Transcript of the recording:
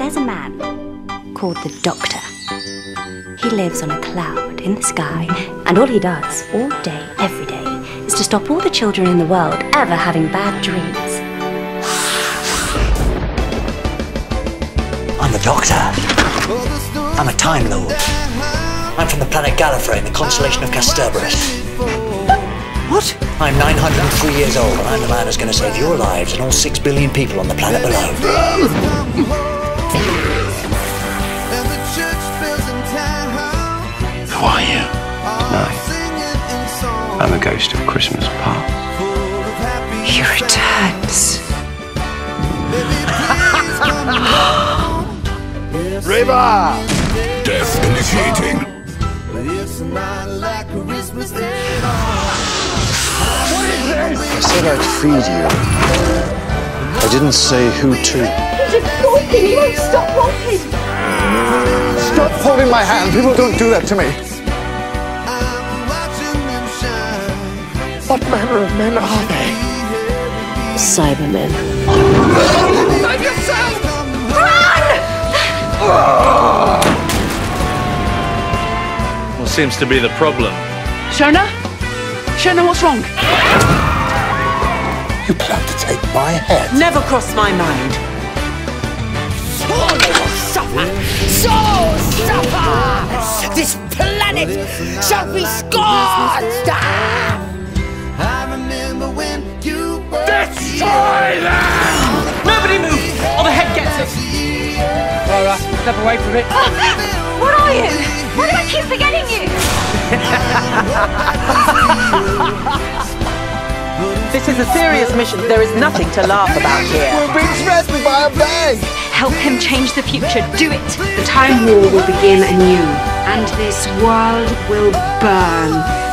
There's a man called the Doctor. He lives on a cloud in the sky, and all he does, all day, every day, is to stop all the children in the world ever having bad dreams. I'm the Doctor. I'm a Time Lord. I'm from the planet Gallifrey in the constellation of Kasterborous. What? I'm 903 years old, and I'm the man who's going to save your lives and all six billion people on the planet below. Who are you? No. I'm a ghost of Christmas past. He returns. River! Death initiating. I said I'd feed you. I didn't say who to. He's walking. He won't stop walking. Stop holding my hand. People don't do that to me. What manner of men are they? Cybermen. Save yourself! Run! What seems to be the problem? Shona? Shona, what's wrong? You plan to take my head. Never crossed my mind. All will suffer. So suffer. This planet shall be scorched. Destroy them! Nobody move, or the head gets us! Laura, step away from it. Oh, What are you? Why do I keep forgetting you? This is a serious mission. There is nothing to laugh about here. Help him change the future. Do it. The Time War will begin anew, and this world will burn.